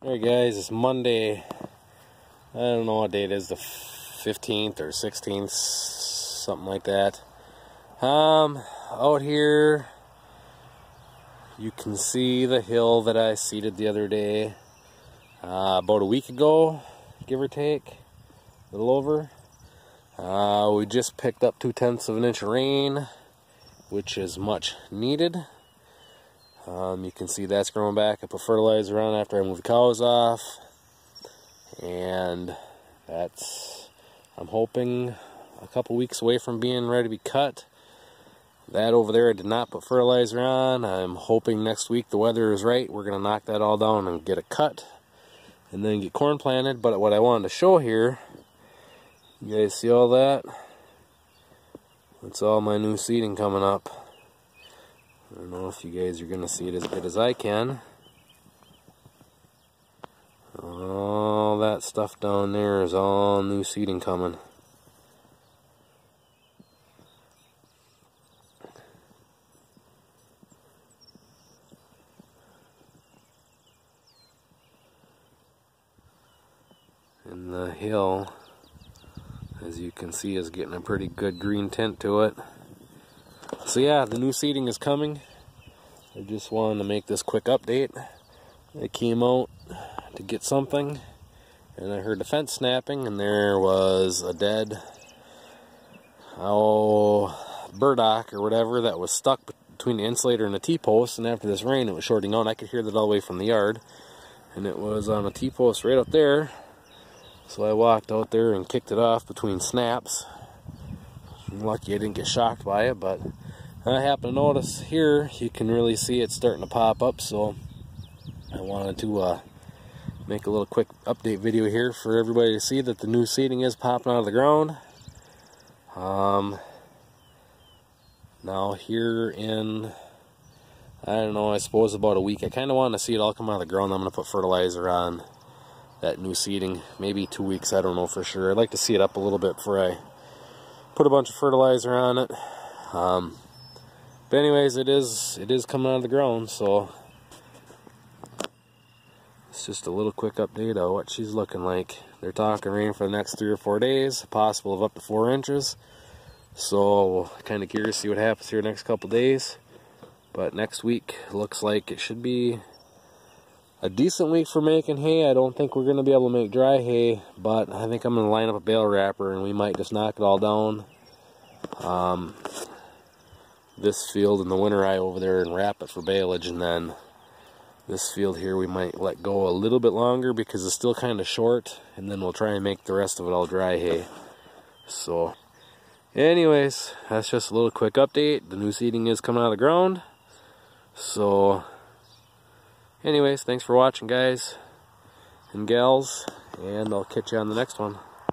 Alright guys, it's Monday. I don't know what date it is, the 15th or 16th, something like that. Um, out here, you can see the hill that I seeded the other day. Uh, about a week ago, give or take, a little over. Uh, we just picked up two tenths of an inch of rain, which is much needed. Um, you can see that's growing back. I put fertilizer on after I moved the cows off. And that's, I'm hoping, a couple weeks away from being ready to be cut. That over there I did not put fertilizer on. I'm hoping next week the weather is right. We're going to knock that all down and get a cut. And then get corn planted. But what I wanted to show here, you guys see all that? That's all my new seeding coming up. I don't know if you guys are going to see it as good as I can. All that stuff down there is all new seeding coming. And the hill, as you can see, is getting a pretty good green tint to it. So yeah, the new seeding is coming. I just wanted to make this quick update. I came out to get something and I heard the fence snapping and there was a dead oh burdock or whatever that was stuck between the insulator and the T-post and after this rain it was shorting out. I could hear that all the way from the yard and it was on a T-post right up there. So I walked out there and kicked it off between snaps. Lucky I didn't get shocked by it, but I happen to notice here, you can really see it starting to pop up, so I wanted to uh, make a little quick update video here for everybody to see that the new seeding is popping out of the ground. Um, now here in, I don't know, I suppose about a week, I kind of want to see it all come out of the ground. I'm going to put fertilizer on that new seeding, maybe two weeks, I don't know for sure. I'd like to see it up a little bit before I put a bunch of fertilizer on it. Um, but anyways, it is it is coming out of the ground, so it's just a little quick update of what she's looking like. They're talking rain for the next three or four days, possible of up to four inches. So kind of curious to see what happens here next couple days. But next week looks like it should be a decent week for making hay. I don't think we're going to be able to make dry hay, but I think I'm going to line up a bale wrapper and we might just knock it all down. Um, this field in the winter rye over there and wrap it for baleage and then this field here we might let go a little bit longer because it's still kind of short and then we'll try and make the rest of it all dry hay. So anyways that's just a little quick update. The new seeding is coming out of the ground. So anyways thanks for watching guys and gals and I'll catch you on the next one